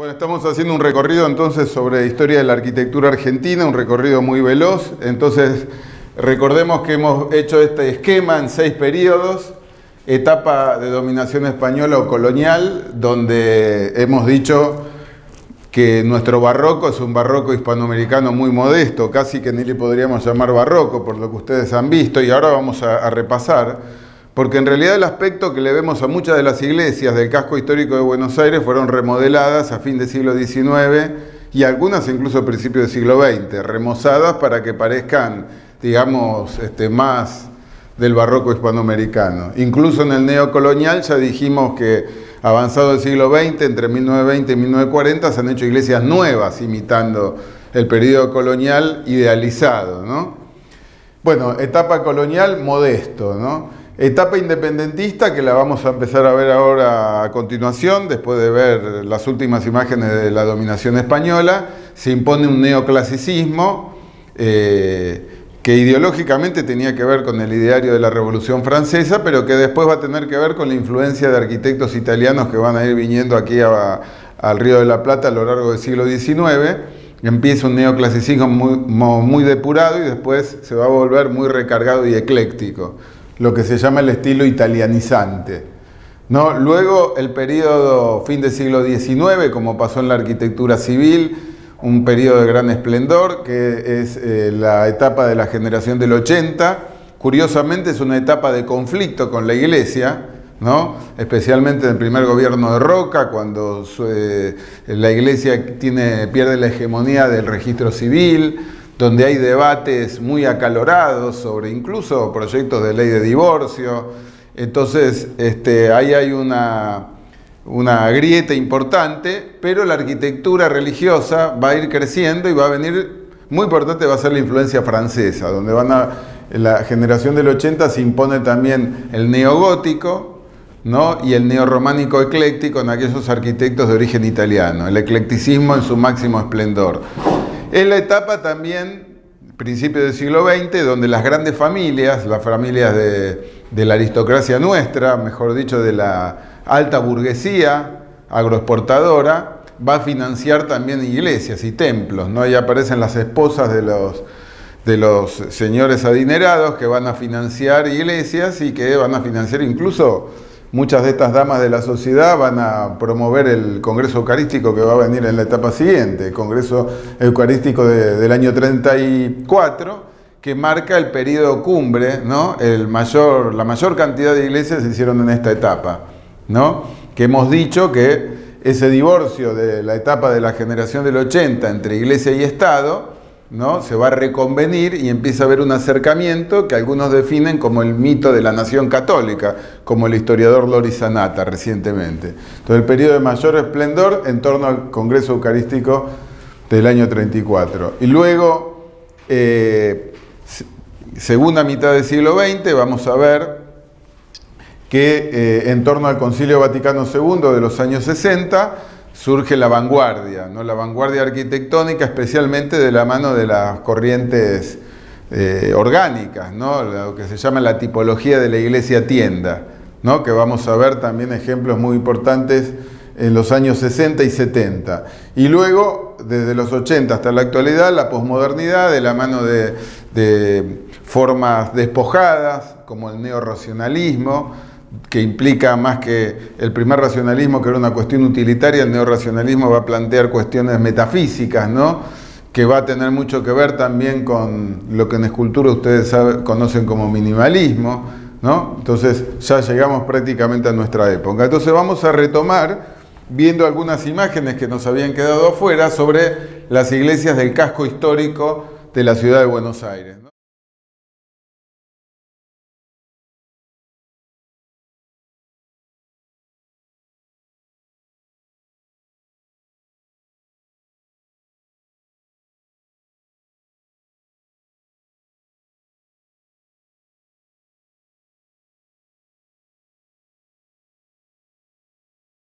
Bueno, estamos haciendo un recorrido entonces sobre historia de la arquitectura argentina, un recorrido muy veloz. Entonces, recordemos que hemos hecho este esquema en seis periodos. Etapa de dominación española o colonial, donde hemos dicho que nuestro barroco es un barroco hispanoamericano muy modesto, casi que ni le podríamos llamar barroco, por lo que ustedes han visto, y ahora vamos a repasar porque en realidad el aspecto que le vemos a muchas de las iglesias del casco histórico de Buenos Aires fueron remodeladas a fin del siglo XIX y algunas incluso a principios del siglo XX, remozadas para que parezcan, digamos, este, más del barroco hispanoamericano. Incluso en el neocolonial ya dijimos que avanzado el siglo XX, entre 1920 y 1940, se han hecho iglesias nuevas imitando el periodo colonial idealizado. ¿no? Bueno, etapa colonial modesto. ¿no? Etapa independentista que la vamos a empezar a ver ahora a continuación, después de ver las últimas imágenes de la dominación española, se impone un neoclasicismo eh, que ideológicamente tenía que ver con el ideario de la Revolución Francesa, pero que después va a tener que ver con la influencia de arquitectos italianos que van a ir viniendo aquí al Río de la Plata a lo largo del siglo XIX. Empieza un neoclasicismo muy, muy depurado y después se va a volver muy recargado y ecléctico lo que se llama el estilo italianizante. ¿no? Luego el periodo fin del siglo XIX, como pasó en la arquitectura civil, un periodo de gran esplendor, que es eh, la etapa de la generación del 80. Curiosamente es una etapa de conflicto con la iglesia, ¿no? especialmente en el primer gobierno de Roca, cuando eh, la iglesia pierde la hegemonía del registro civil, donde hay debates muy acalorados sobre incluso proyectos de ley de divorcio. Entonces, este, ahí hay una, una grieta importante, pero la arquitectura religiosa va a ir creciendo y va a venir, muy importante va a ser la influencia francesa, donde van a, en la generación del 80 se impone también el neogótico, ¿no? y el neorrománico ecléctico en aquellos arquitectos de origen italiano, el eclecticismo en su máximo esplendor. Es la etapa también, principio del siglo XX, donde las grandes familias, las familias de, la aristocracia nuestra, mejor dicho, de la alta burguesía agroexportadora, va a financiar también iglesias y templos, ¿no? Ahí aparecen las esposas de los, de los señores adinerados que van a financiar iglesias y que van a financiar incluso Muchas de estas damas de la sociedad van a promover el Congreso Eucarístico que va a venir en la etapa siguiente, el Congreso Eucarístico del año 34, que marca el periodo cumbre, ¿no? El mayor, la mayor cantidad de iglesias se hicieron en esta etapa, ¿no? que hemos dicho que ese divorcio de la etapa de la generación del 80 entre iglesia y Estado, ¿no? se va a reconvenir y empieza a haber un acercamiento que algunos definen como el mito de la nación católica, como el historiador Loris Sanata recientemente. Entonces el periodo de mayor esplendor en torno al Congreso Eucarístico del año 34. Y luego, eh, segunda mitad del siglo XX, vamos a ver que eh, en torno al Concilio Vaticano II de los años 60, surge la vanguardia, ¿no? la vanguardia arquitectónica, especialmente de la mano de las corrientes eh, orgánicas, ¿no? lo que se llama la tipología de la iglesia tienda, ¿no? que vamos a ver también ejemplos muy importantes en los años 60 y 70. Y luego, desde los 80 hasta la actualidad, la posmodernidad de la mano de, de formas despojadas, como el neorracionalismo, que implica más que el primer racionalismo, que era una cuestión utilitaria, el neorracionalismo va a plantear cuestiones metafísicas, ¿no? que va a tener mucho que ver también con lo que en escultura ustedes conocen como minimalismo, ¿no? Entonces ya llegamos prácticamente a nuestra época. Entonces vamos a retomar viendo algunas imágenes que nos habían quedado afuera sobre las iglesias del casco histórico de la ciudad de Buenos Aires.